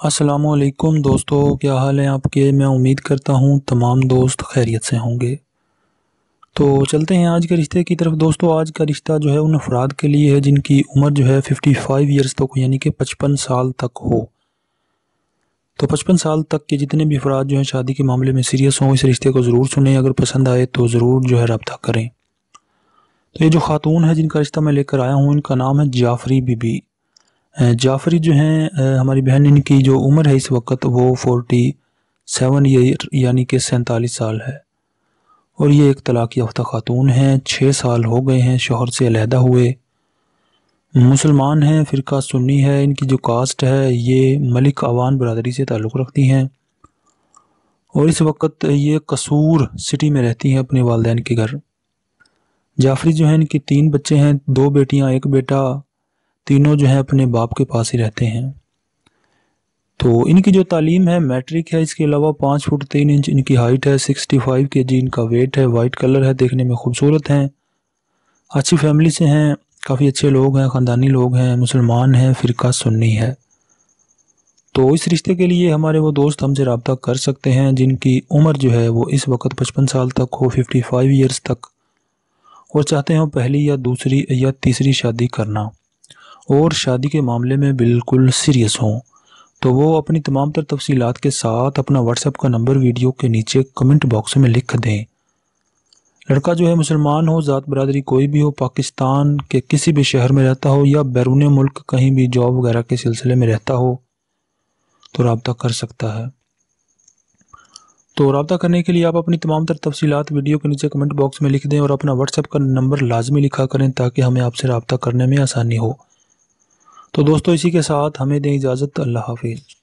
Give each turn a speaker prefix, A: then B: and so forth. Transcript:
A: असलकुम दोस्तों, क्या हाल है आपके? मैं उम्मीद करता हूँ तमाम दोस्त खैरियत से होंगे। तो चलते हैं आज के रिश्ते की तरफ़। दोस्तों, आज का रिश्ता जो है उन अफराद के लिए है जिनकी उम्र जो है 55 ईयर्स तक, यानी कि 55 साल तक हो। तो 55 साल तक के जितने भी अफराद जो हैं शादी के मामले में सीरियस हों, इस रिश्ते को ज़रूर सुने। अगर पसंद आए तो ज़रूर जो है रब्ता करें। तो ये जो खातून है जिनका रिश्ता मैं लेकर आया हूँ, इनका नाम है जाफरी बीबी। जाफरी जो हैं हमारी बहन, इनकी जो उम्र है इस वक्त, वो फोर्टी सेवन ईयर यानी कि सैंतालीस साल है। और ये एक तलाक याफ्ता खातून हैं छः साल हो गए हैं, शोहर से अलहदा हुए। मुसलमान हैं, फ़िरका सुन्नी है, इनकी जो कास्ट है, ये मलिक अवान बरदरी से ताल्लुक़ रखती हैं। और इस वक्त ये कसूर सिटी में रहती हैं अपने वालदेन के घर। जाफरी जो हैं, इनके तीन बच्चे हैं, दो बेटियाँ, एक बेटा तीनों जो हैं अपने बाप के पास ही रहते हैं। तो इनकी जो तालीम है, मैट्रिक है, इसके अलावा पाँच फुट तीन इंच इनकी हाइट है, सिक्सटी फाइव के जी इनका वेट है, वाइट कलर है, देखने में खूबसूरत हैं। अच्छी फैमिली से हैं, काफ़ी अच्छे लोग हैं, ख़ानदानी लोग हैं, मुसलमान हैं, फ़िरका सुन्नी है। तो इस रिश्ते के लिए हमारे वो दोस्त हमसे रबता कर सकते हैं, जिनकी उम्र जो है वो इस वक्त पचपन साल तक हो फिफ्टी फाइव ईयर्स तक। और चाहते हैं पहली या दूसरी या तीसरी शादी करना। और शादी के मामले में बिल्कुल सीरियस हों। तो वो अपनी तमाम तर तफसीलात के साथ अपना व्हाट्सएप का नंबर वीडियो के नीचे कमेंट बॉक्स में लिख दें। लड़का जो है मुसलमान हो, ज़ात बरदरी कोई भी हो, पाकिस्तान के किसी भी शहर में रहता हो या बैरून मुल्क कहीं भी जॉब वगैरह के सिलसिले में रहता हो तो रबता कर सकता है। तो रबता करने के लिए आप अपनी तमाम तर तफसीलात वीडियो के नीचे कमेंट बॉक्स में लिख दें और अपना व्हाट्सएप का नंबर लाजमी लिखा करें ताकि हमें आपसे रबता करने में आसानी हो। तो दोस्तों इसी के साथ हमें दें इजाज़त अल्लाह हाफिज़।